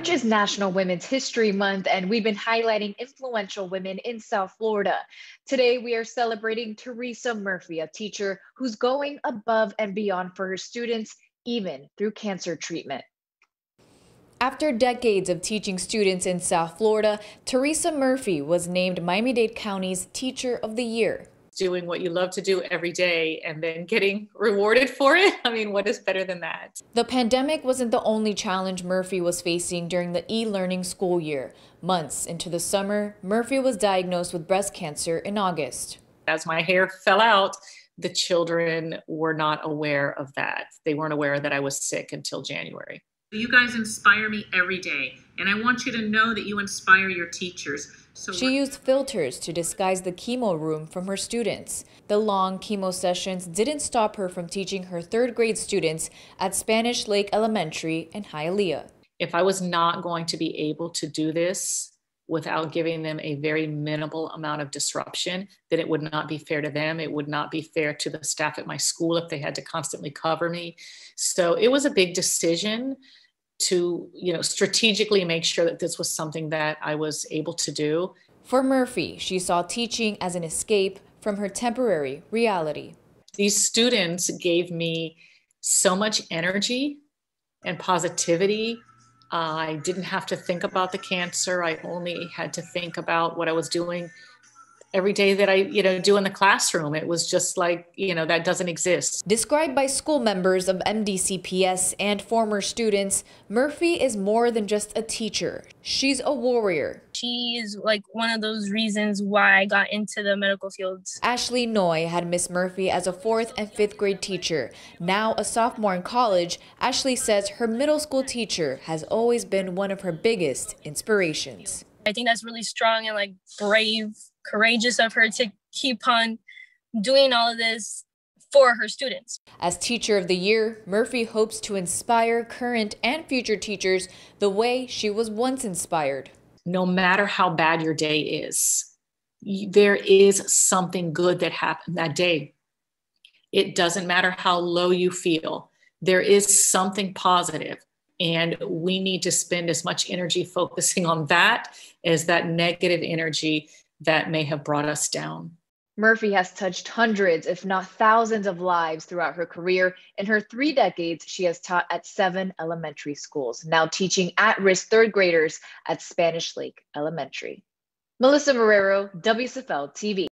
March is National Women's History Month, and we've been highlighting influential women in South Florida. Today, we are celebrating Teresa Murphy, a teacher who's going above and beyond for her students, even through cancer treatment. After decades of teaching students in South Florida, Teresa Murphy was named Miami-Dade County's Teacher of the Year doing what you love to do every day and then getting rewarded for it. I mean, what is better than that? The pandemic wasn't the only challenge Murphy was facing during the e learning school year. Months into the summer, Murphy was diagnosed with breast cancer in August. As my hair fell out, the children were not aware of that. They weren't aware that I was sick until January. You guys inspire me every day, and I want you to know that you inspire your teachers. So she used filters to disguise the chemo room from her students. The long chemo sessions didn't stop her from teaching her third grade students at Spanish Lake Elementary in Hialeah. If I was not going to be able to do this without giving them a very minimal amount of disruption, then it would not be fair to them. It would not be fair to the staff at my school if they had to constantly cover me. So it was a big decision to you know strategically make sure that this was something that I was able to do. For Murphy, she saw teaching as an escape from her temporary reality. These students gave me so much energy and positivity. I didn't have to think about the cancer. I only had to think about what I was doing every day that I, you know, do in the classroom. It was just like, you know, that doesn't exist. Described by school members of MDCPS and former students, Murphy is more than just a teacher. She's a warrior. She is like one of those reasons why I got into the medical fields. Ashley Noy had Miss Murphy as a fourth and fifth grade teacher. Now a sophomore in college, Ashley says her middle school teacher has always been one of her biggest inspirations. I think that's really strong and like brave courageous of her to keep on doing all of this for her students. As Teacher of the Year, Murphy hopes to inspire current and future teachers the way she was once inspired. No matter how bad your day is, there is something good that happened that day. It doesn't matter how low you feel, there is something. And we need to spend as much energy focusing on that as that negative energy that may have brought us down. Murphy has touched hundreds, if not thousands, of lives throughout her career. In her three decades, she has taught at seven elementary schools, now teaching at risk third graders at Spanish Lake Elementary. Melissa Marrero, WSFL TV.